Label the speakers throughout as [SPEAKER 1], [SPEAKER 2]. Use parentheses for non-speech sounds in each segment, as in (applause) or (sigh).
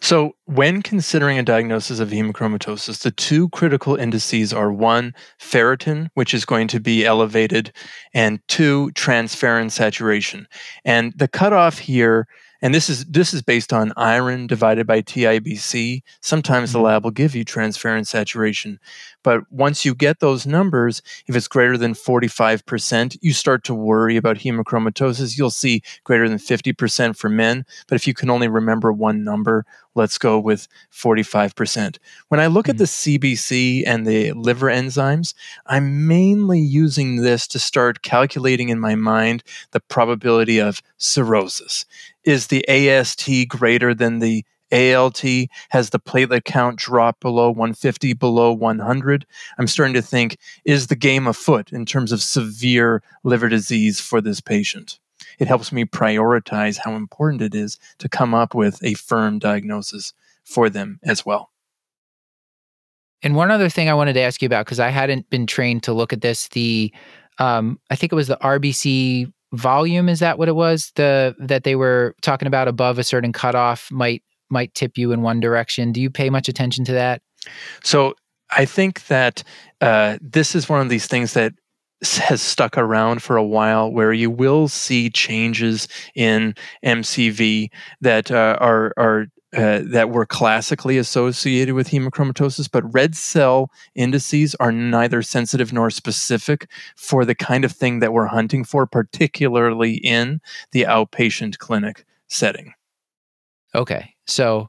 [SPEAKER 1] So, when considering a diagnosis of hemochromatosis, the two critical indices are one, ferritin, which is going to be elevated, and two, transferrin saturation. And the cutoff here and this is this is based on iron divided by TIBC. Sometimes the mm-hmm. lab will give you transferrin saturation, but once you get those numbers, if it's greater than 45%, you start to worry about hemochromatosis. You'll see greater than 50% for men, but if you can only remember one number, let's go with 45%. When I look mm-hmm. at the CBC and the liver enzymes, I'm mainly using this to start calculating in my mind the probability of cirrhosis. Is the AST greater than the ALT has the platelet count dropped below 150, below 100. I'm starting to think is the game afoot in terms of severe liver disease for this patient? It helps me prioritize how important it is to come up with a firm diagnosis for them as well.
[SPEAKER 2] And one other thing I wanted to ask you about, because I hadn't been trained to look at this, the um, I think it was the RBC volume. Is that what it was? The that they were talking about above a certain cutoff might might tip you in one direction. Do you pay much attention to that?
[SPEAKER 1] So I think that uh, this is one of these things that has stuck around for a while where you will see changes in MCV that uh, are are uh, that were classically associated with hemochromatosis, but red cell indices are neither sensitive nor specific for the kind of thing that we're hunting for, particularly in the outpatient clinic setting.
[SPEAKER 2] Okay. So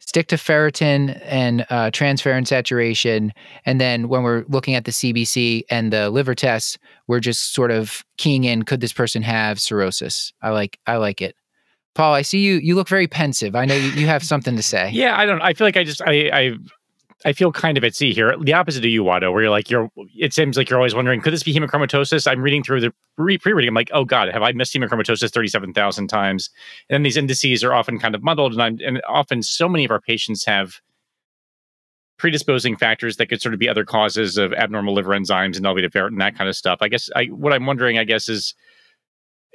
[SPEAKER 2] stick to ferritin and uh, transferrin saturation. And then when we're looking at the CBC and the liver tests, we're just sort of keying in could this person have cirrhosis? I like I like it. Paul, I see you. You look very pensive. I know you, you have something to say.
[SPEAKER 3] Yeah, I don't. I feel like I just I I I feel kind of at sea here. The opposite of you, Watto, where you're like, you're. It seems like you're always wondering, could this be hemochromatosis? I'm reading through the pre-reading. I'm like, oh god, have I missed hemochromatosis thirty-seven thousand times? And these indices are often kind of muddled, and I'm and often so many of our patients have predisposing factors that could sort of be other causes of abnormal liver enzymes and elevated ferritin and that kind of stuff. I guess I what I'm wondering, I guess, is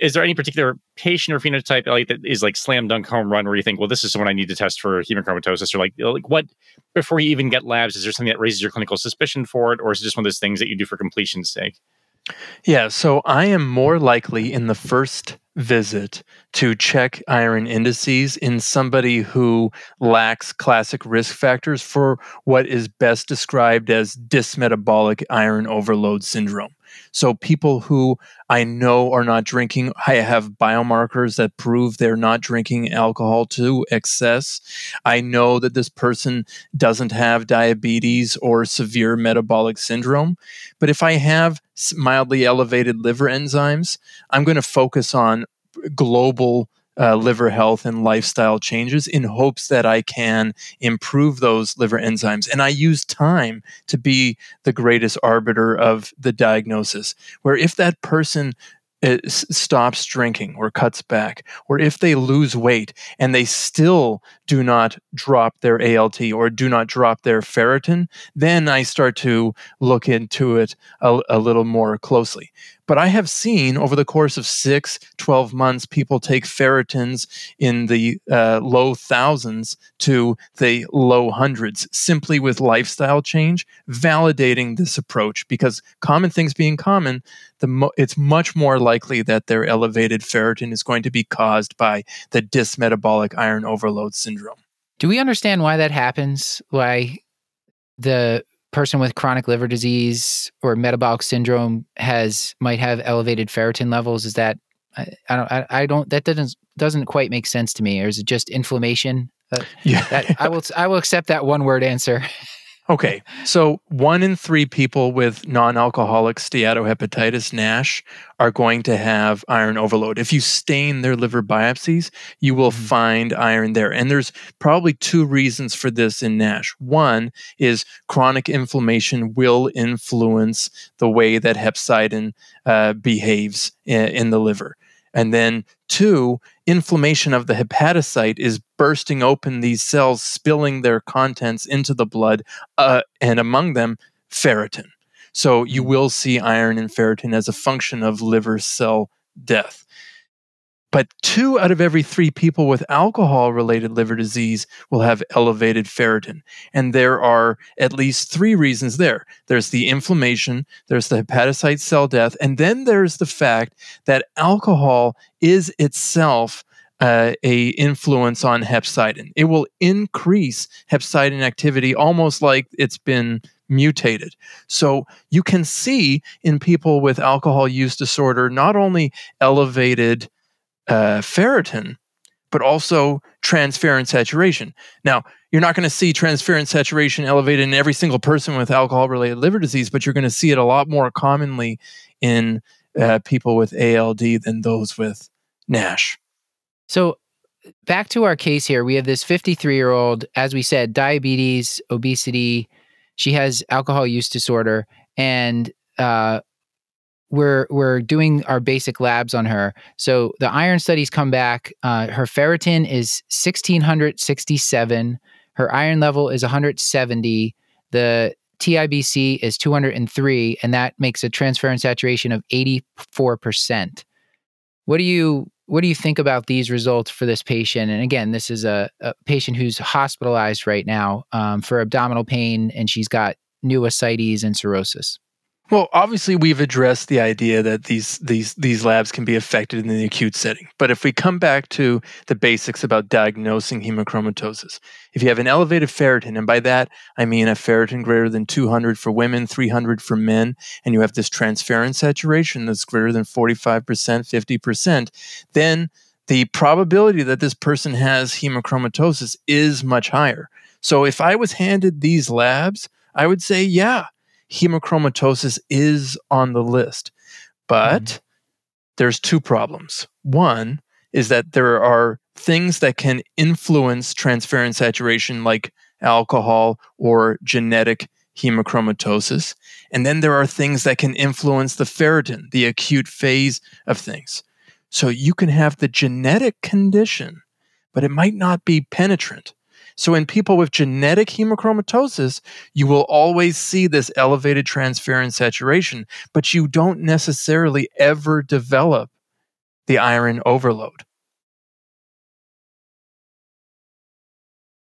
[SPEAKER 3] is there any particular patient or phenotype like that is like slam dunk home run where you think, well, this is someone I need to test for hemochromatosis, or like like what before you even get labs? Is there something that raises your clinical suspicion for it, or is it just one of those things that you do for completion's sake?
[SPEAKER 1] Yeah, so I am more likely in the first visit to check iron indices in somebody who lacks classic risk factors for what is best described as dysmetabolic iron overload syndrome. So people who I know are not drinking, I have biomarkers that prove they're not drinking alcohol to excess. I know that this person doesn't have diabetes or severe metabolic syndrome. But if I have mildly elevated liver enzymes, I'm going to focus on global uh, liver health and lifestyle changes in hopes that I can improve those liver enzymes. And I use time to be the greatest arbiter of the diagnosis. Where if that person uh, stops drinking or cuts back, or if they lose weight and they still do not drop their ALT or do not drop their ferritin, then I start to look into it a, a little more closely. But I have seen over the course of six, 12 months, people take ferritins in the uh, low thousands to the low hundreds simply with lifestyle change, validating this approach because common things being common, it's much more likely that their elevated ferritin is going to be caused by the dysmetabolic iron overload syndrome.
[SPEAKER 2] Do we understand why that happens? Why the person with chronic liver disease or metabolic syndrome has might have elevated ferritin levels is that i, I don't I, I, don't that doesn't doesn't quite make sense to me or is it just inflammation? Uh, yeah. that, i will i will accept that one word answer (laughs)
[SPEAKER 1] Okay, so one in three people with non alcoholic steatohepatitis NASH are going to have iron overload. If you stain their liver biopsies, you will mm-hmm. find iron there. And there's probably two reasons for this in NASH. One is chronic inflammation will influence the way that hepcidin uh, behaves in, in the liver. And then, two, inflammation of the hepatocyte is bursting open these cells, spilling their contents into the blood, uh, and among them, ferritin. So you mm. will see iron and ferritin as a function of liver cell death. But two out of every three people with alcohol related liver disease will have elevated ferritin. And there are at least three reasons there there's the inflammation, there's the hepatocyte cell death, and then there's the fact that alcohol is itself uh, a influence on hepcidin. It will increase hepcidin activity almost like it's been mutated. So you can see in people with alcohol use disorder not only elevated uh, ferritin, but also transferrin saturation. Now, you're not going to see transferrin saturation elevated in every single person with alcohol related liver disease, but you're going to see it a lot more commonly in uh, people with ALD than those with NASH.
[SPEAKER 2] So, back to our case here, we have this 53 year old, as we said, diabetes, obesity. She has alcohol use disorder, and uh, we're we're doing our basic labs on her. So the iron studies come back. Uh, her ferritin is 1667. Her iron level is 170. The TIBC is 203, and that makes a transferrin saturation of 84%. What do you what do you think about these results for this patient? And again, this is a, a patient who's hospitalized right now um, for abdominal pain, and she's got new ascites and cirrhosis.
[SPEAKER 1] Well, obviously we've addressed the idea that these these these labs can be affected in the acute setting. But if we come back to the basics about diagnosing hemochromatosis, if you have an elevated ferritin, and by that I mean a ferritin greater than 200 for women, 300 for men, and you have this transferrin saturation that's greater than 45%, 50%, then the probability that this person has hemochromatosis is much higher. So if I was handed these labs, I would say, yeah, hemochromatosis is on the list. But mm-hmm. there's two problems. One is that there are things that can influence transferrin saturation, like alcohol or genetic hemochromatosis. And then there are things that can influence the ferritin, the acute phase of things. So you can have the genetic condition, but it might not be penetrant. So in people with genetic hemochromatosis, you will always see this elevated transferrin saturation, but you don't necessarily ever develop the iron overload.